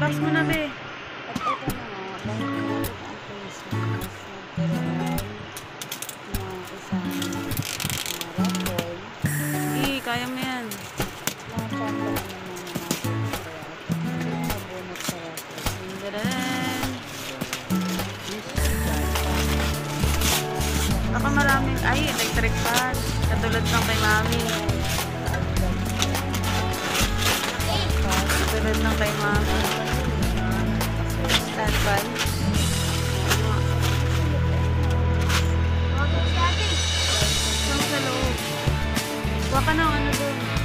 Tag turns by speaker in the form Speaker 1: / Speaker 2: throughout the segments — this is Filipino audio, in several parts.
Speaker 1: Pass mo na, be.
Speaker 2: At na nga, dahil ginamit ang ng.
Speaker 1: Eh, kaya mo yan.
Speaker 2: Nakapampa naman naman natin sa raffle.
Speaker 1: Dadadan. Baka maraming. Katulad ng kay mami. Katulad ng kay mami. Loob? Huwag ka ng ano doon.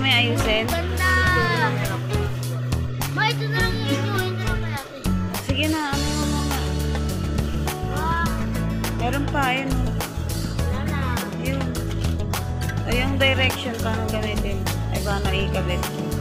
Speaker 1: Kaya may ayusin?
Speaker 3: Ganda! Ma, ito na lang yung inyo. Ito na kaya ito.
Speaker 1: Sige na, ano mo muna.
Speaker 3: Wow!
Speaker 1: Meron pa, ayun. Yun. Ay, yung direction paano gamitin. Ay, paano ikabit. Ay,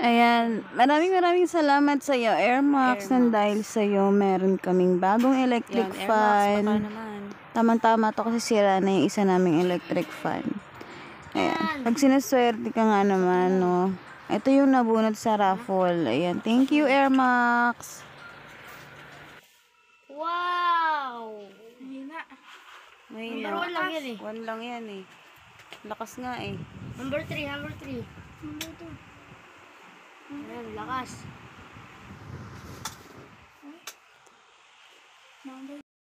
Speaker 1: Ayan, maraming maraming salamat sa iyo, Airmax,
Speaker 2: Airmax.
Speaker 1: nang dahil sa iyo meron kaming bagong electric
Speaker 2: Yan, Airmax,
Speaker 1: fan.
Speaker 2: baka naman.
Speaker 1: Tama-tama to kasi sira na yung isa naming electric fan. Ayan, pag sinaswerte ka nga naman, no. Ito yung nabunot sa raffle. Ayan, thank you, Airmax.
Speaker 3: Wow!
Speaker 1: May
Speaker 3: Number one lang yan eh.
Speaker 1: One lang yan eh. Lakas nga eh.
Speaker 3: Number 3, number 3. Number 2. Ayan, lakas.